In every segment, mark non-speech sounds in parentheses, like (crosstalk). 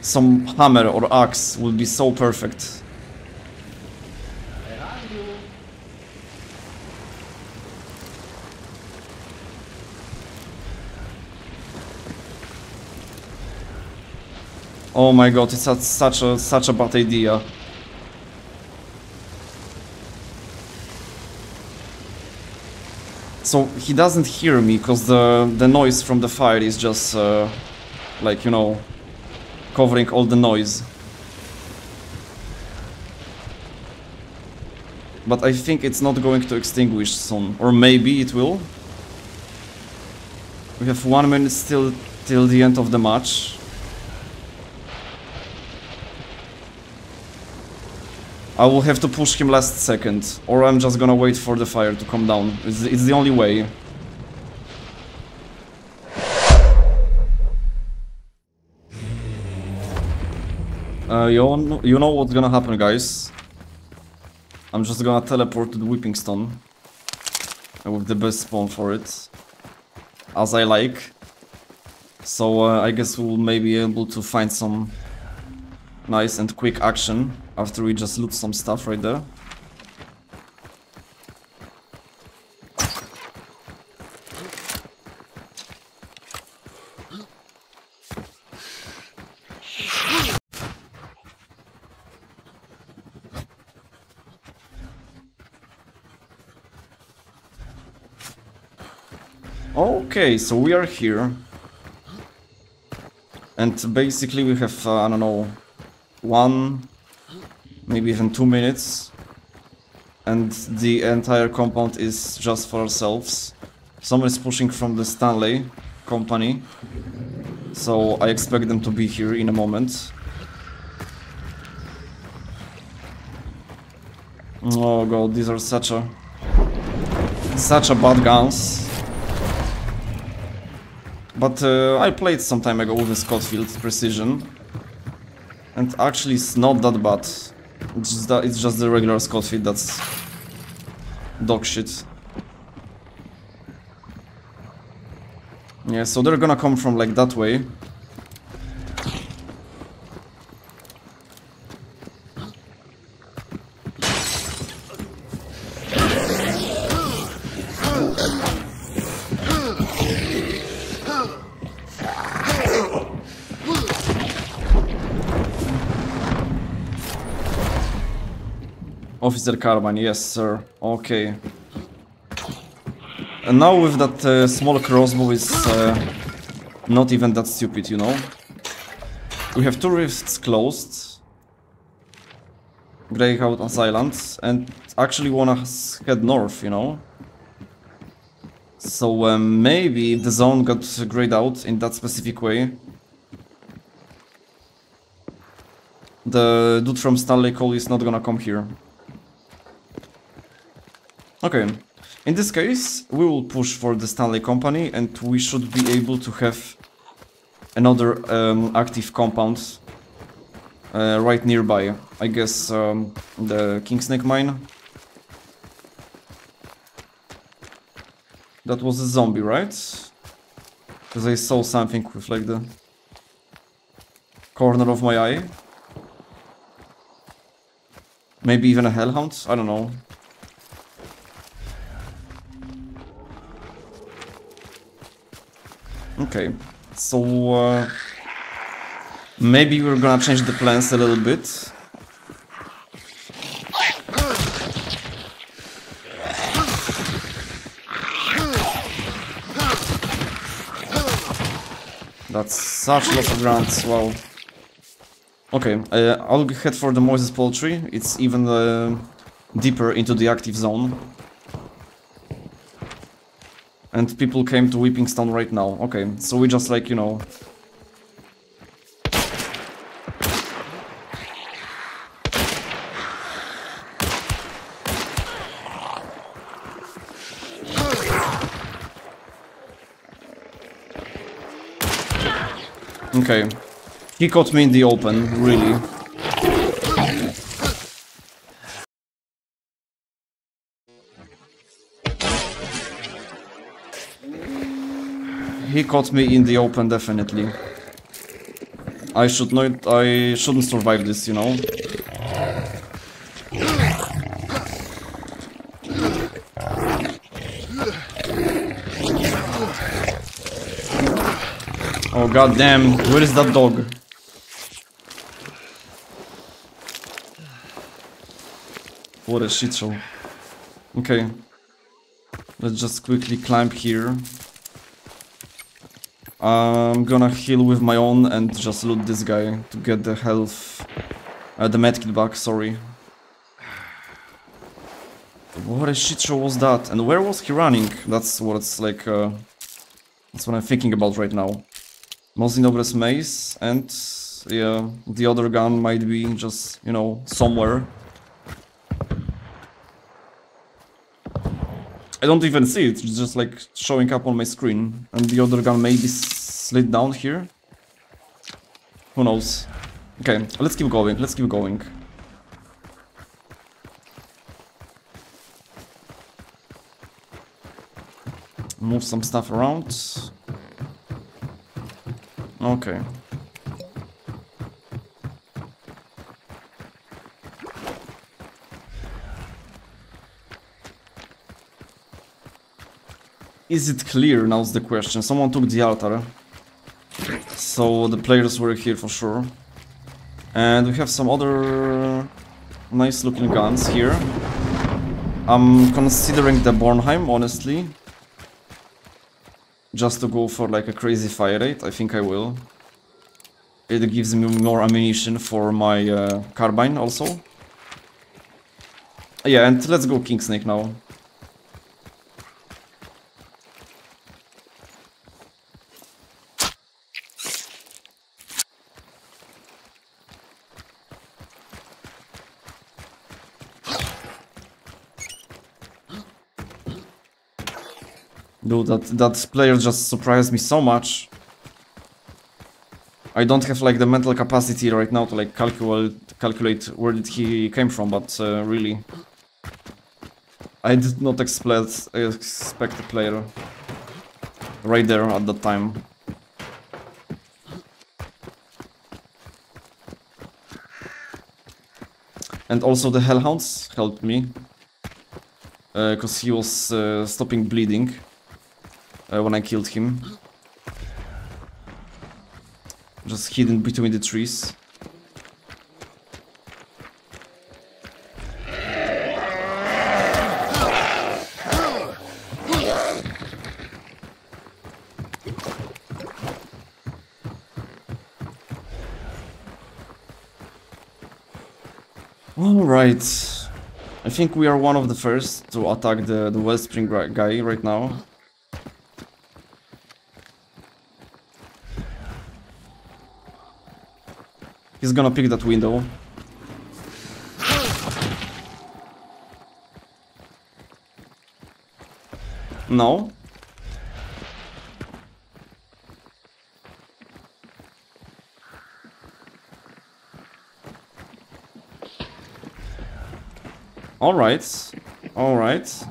some hammer or axe will be so perfect. Oh my god, it's such a such a bad idea. So he doesn't hear me because the the noise from the fire is just uh, like you know covering all the noise. But I think it's not going to extinguish soon, or maybe it will. We have one minute still till the end of the match. I will have to push him last second, or I'm just gonna wait for the fire to come down. It's, it's the only way. Uh, you, know, you know what's gonna happen, guys. I'm just gonna teleport to the Whipping Stone. With the best spawn for it. As I like. So uh, I guess we'll maybe able to find some nice and quick action after we just loot some stuff right there. Okay, so we are here. And basically we have, uh, I don't know, one, maybe even two minutes. And the entire compound is just for ourselves. Someone is pushing from the Stanley company. So I expect them to be here in a moment. Oh god, these are such a... Such a bad guns. But uh, I played some time ago with the Scottfield Precision. And actually it's not that bad. It's just, that, it's just the regular Scottfield that's dog shit. Yeah, so they're gonna come from like that way. Officer Carbine, yes sir. Okay. And now with that uh, small crossbow is uh, not even that stupid, you know? We have two rifts closed. Greyhound Island and actually wanna head north, you know? So um, maybe the zone got grayed out in that specific way, the dude from Stanley Cole is not gonna come here. Okay, in this case, we will push for the Stanley Company and we should be able to have another um, active compound uh, right nearby. I guess um, the Kingsnake mine. That was a zombie, right? Because I saw something with like the corner of my eye. Maybe even a hellhound? I don't know. Okay, so uh, maybe we're gonna change the plans a little bit. That's such a lot of grants, wow. Okay, uh, I'll head for the Moses Poultry, it's even uh, deeper into the active zone. And people came to Whipping Stone right now. Okay, so we just like, you know... Okay. He caught me in the open, really. He caught me in the open, definitely. I should not. I shouldn't survive this, you know. Oh god damn, where is that dog? What a shit show. Okay. Let's just quickly climb here. I'm gonna heal with my own and just loot this guy to get the health... Uh, the medkit back, sorry. What a shit show was that? And where was he running? That's what it's like... Uh, that's what I'm thinking about right now. Mosin Obrez mace and... Yeah, the other gun might be just, you know, somewhere. I don't even see it, it's just like showing up on my screen. And the other gun maybe slid down here? Who knows? Okay, let's keep going, let's keep going. Move some stuff around. Okay. Is it clear? Now's the question. Someone took the altar. So the players were here for sure. And we have some other nice looking guns here. I'm considering the Bornheim, honestly. Just to go for like a crazy fire rate, I think I will. It gives me more ammunition for my uh, carbine also. Yeah, and let's go King Snake now. That, that player just surprised me so much. I don't have like the mental capacity right now to like calculate calculate where did he came from, but uh, really, I did not expect expect a player right there at that time. And also the Hellhounds helped me, because uh, he was uh, stopping bleeding uh, when I killed him. Just hidden between the trees. Alright. I think we are one of the first to attack the, the Wellspring guy right now. He's gonna pick that window. No. All right.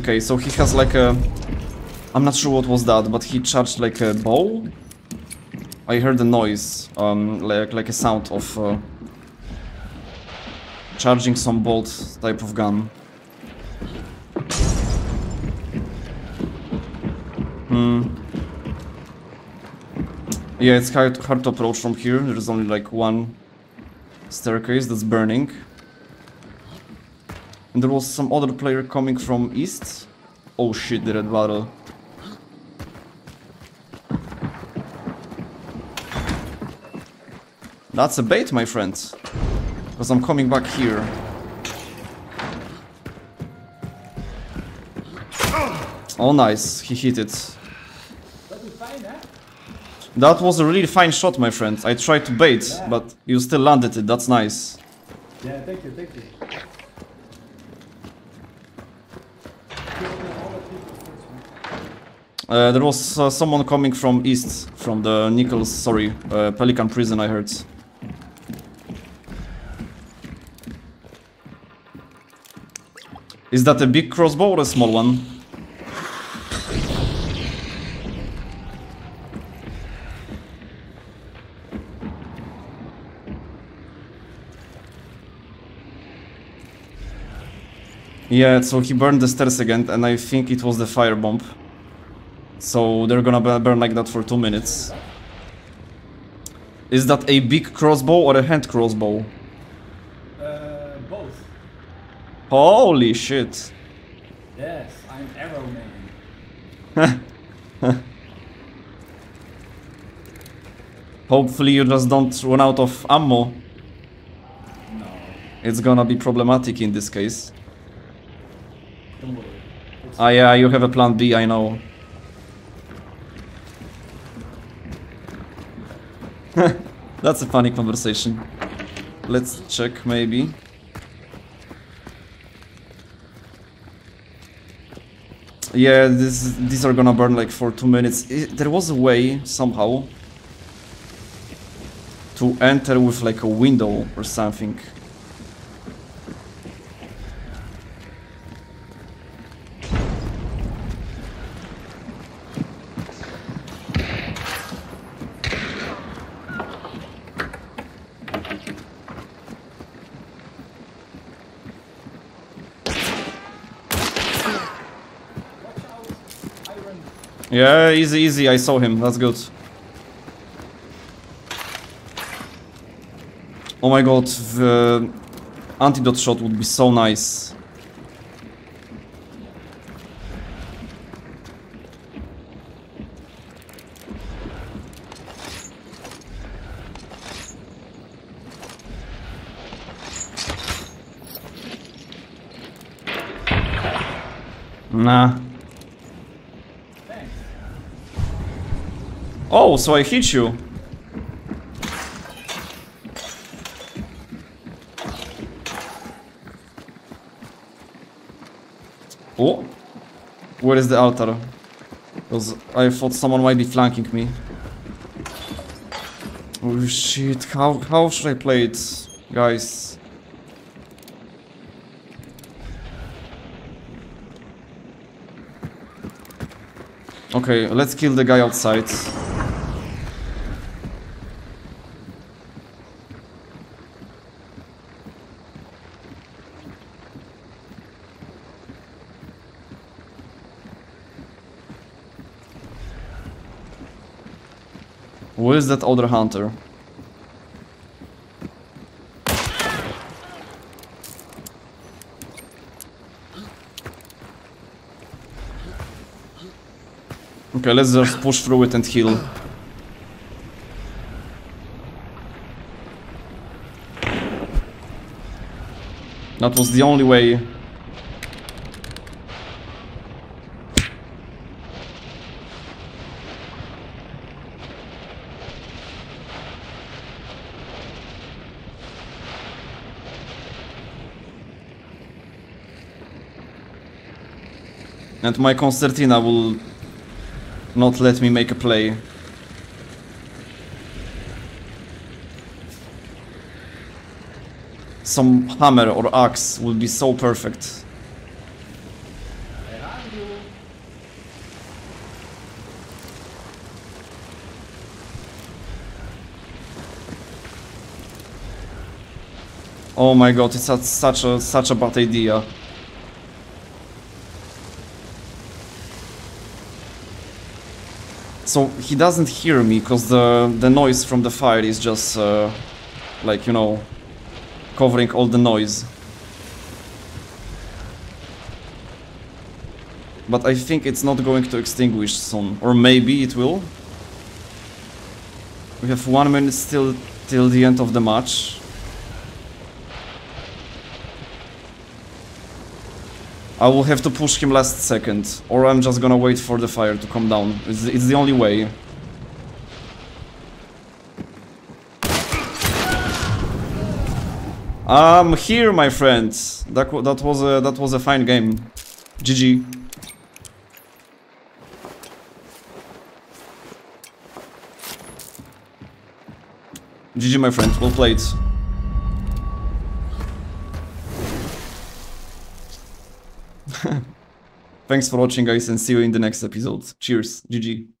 Okay, so he has like a... I'm not sure what was that, but he charged like a bow? I heard a noise, um, like, like a sound of... Uh, charging some bolt type of gun. Hmm. Yeah, it's hard, hard to approach from here. There's only like one staircase that's burning. And there was some other player coming from east. Oh shit, the red battle. That's a bait, my friend. Because I'm coming back here. Oh, nice. He hit it. That was a really fine shot, my friend. I tried to bait, but you still landed it. That's nice. Yeah, thank you, thank you. Uh, there was uh, someone coming from east, from the Nichols, sorry, uh, Pelican prison I heard. Is that a big crossbow or a small one? Yeah, so he burned the stairs again, and I think it was the fire bomb. So they're gonna burn like that for two minutes. Is that a big crossbow or a hand crossbow? Uh, both. Holy shit. Yes, I'm Arrow Man. (laughs) Hopefully you just don't run out of ammo. No, It's gonna be problematic in this case. don't worry. It's Ah yeah, you have a plan B, I know. (laughs) That's a funny conversation. Let's check maybe. Yeah, this, these are gonna burn like for two minutes. I there was a way, somehow, to enter with like a window or something. Yeah, easy, easy. I saw him. That's good. Oh my god, the antidote shot would be so nice. Nah. Oh, so I hit you. Oh, where is the altar? Because I thought someone might be flanking me. Oh shit, how, how should I play it, guys? Okay, let's kill the guy outside. Where is that other hunter? Okay, let's just push through it and heal. That was the only way. And my concertina will not let me make a play. Some hammer or axe will be so perfect. Oh my god, it's such a such a bad idea. So he doesn't hear me because the the noise from the fire is just uh, like you know covering all the noise. But I think it's not going to extinguish soon, or maybe it will. We have one minute still till the end of the match. I will have to push him last second, or I'm just gonna wait for the fire to come down. It's, it's the only way. I'm here, my friends. That that was a that was a fine game. GG. GG, my friends. Well played. (laughs) Thanks for watching guys and see you in the next episode. Cheers, GG.